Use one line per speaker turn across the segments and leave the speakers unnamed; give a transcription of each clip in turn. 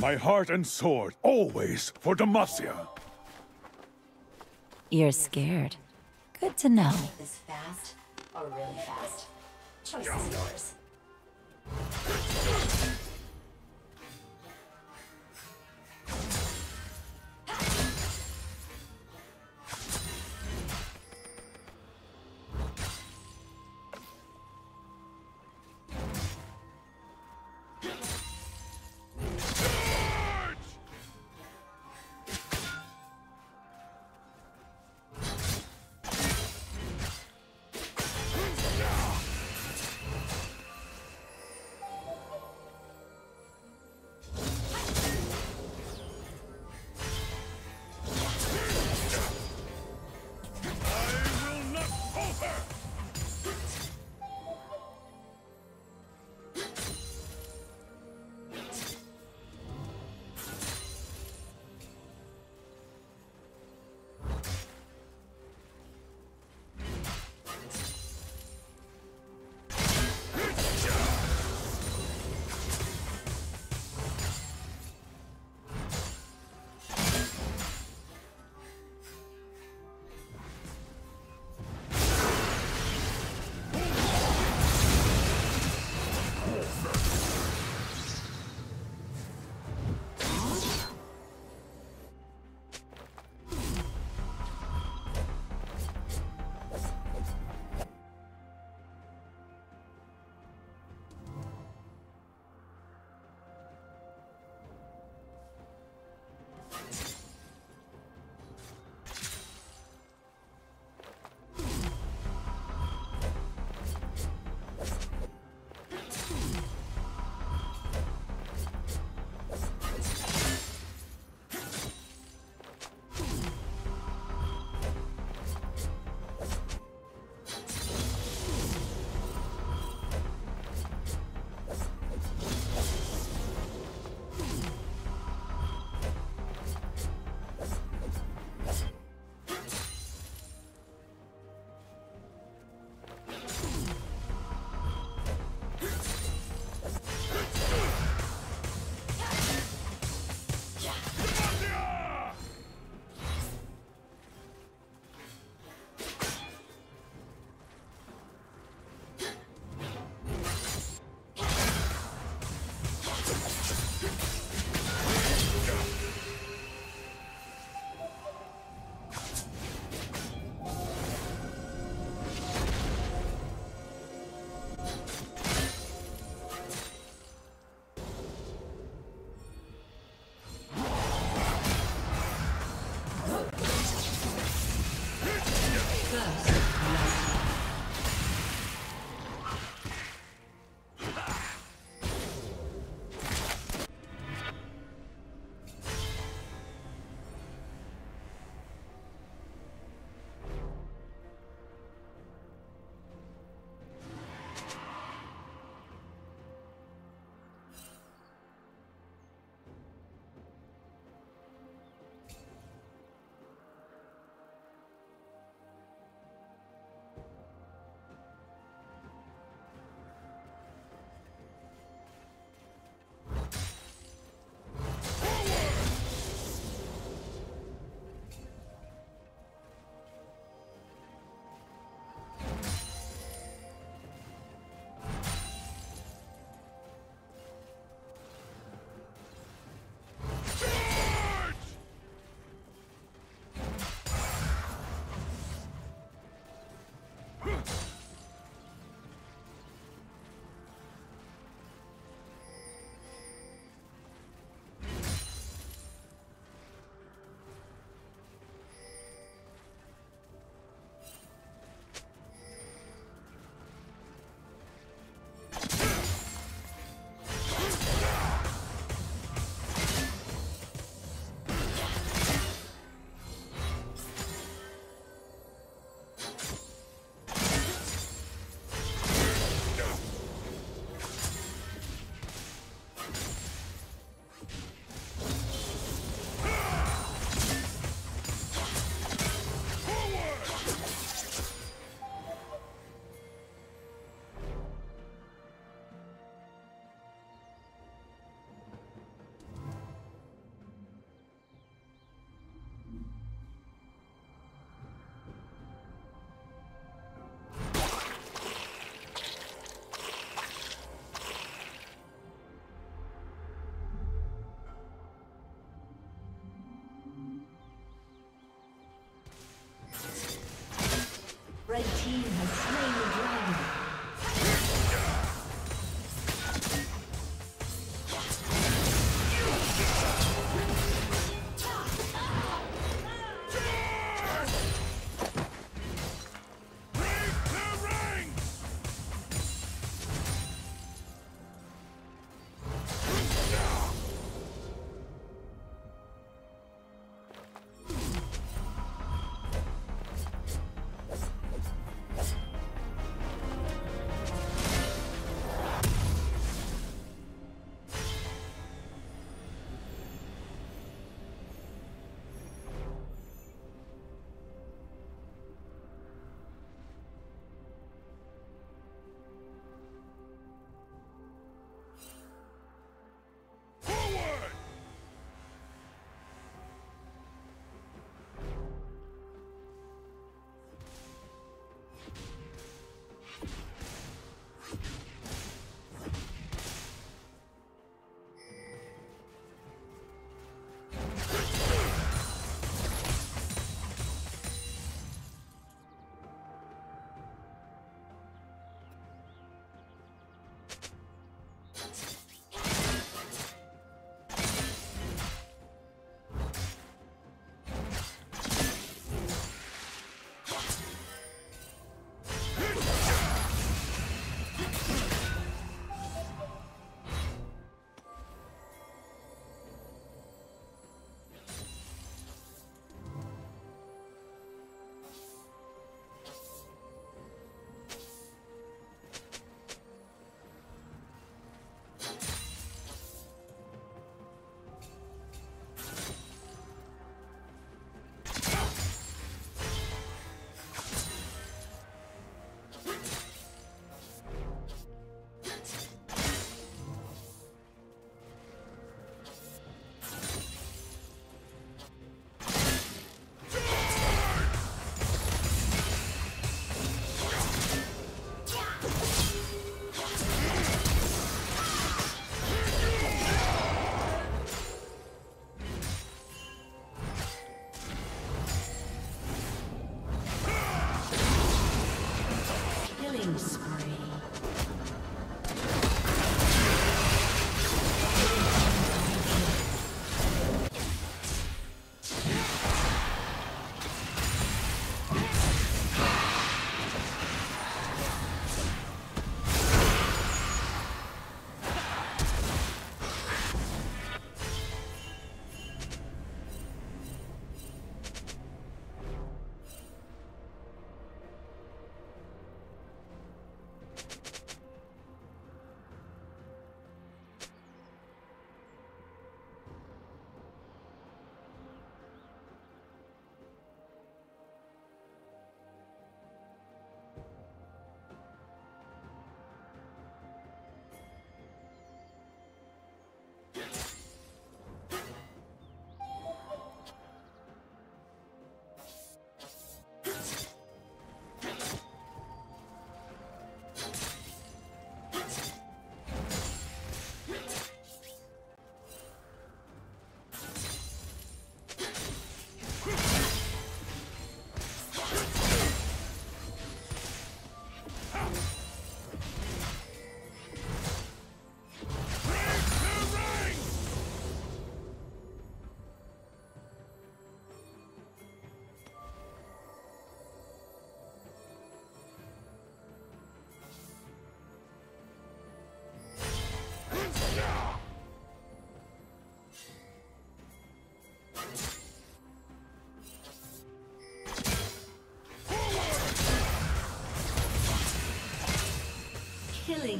My heart and sword, always for Demacia.
You're scared. Good to know.
This fast or really fast? Choice is yours.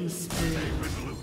Killing spree.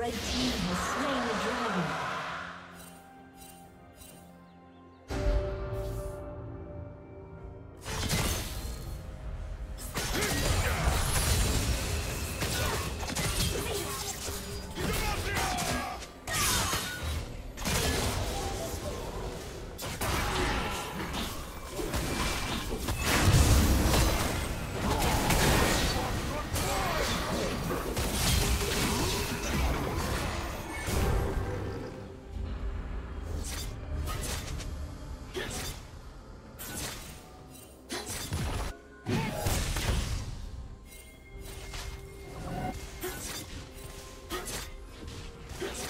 Red team has slain the dragon.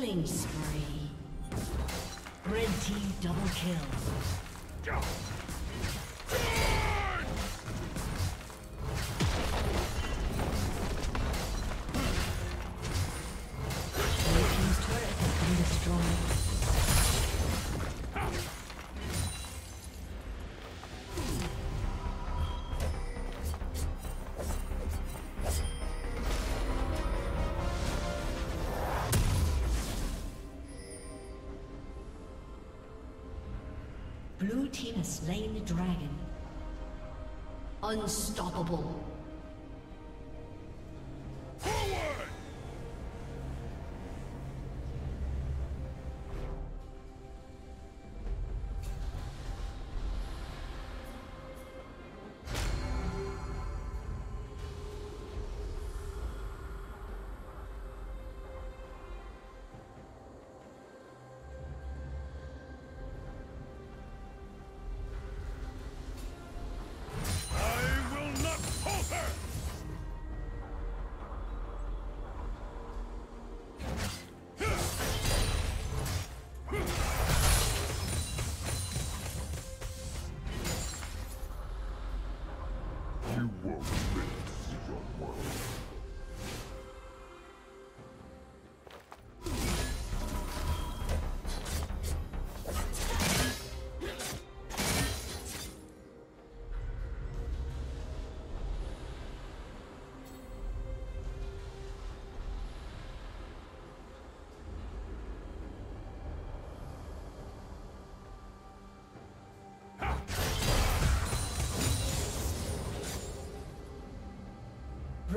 Killing Blue team has slain the dragon. Unstoppable.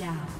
Down.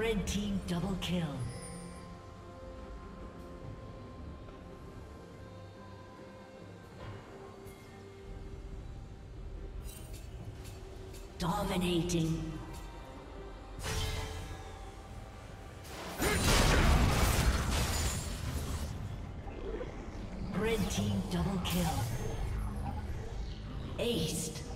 Red team double kill. Dominating. Red team double kill. Aced.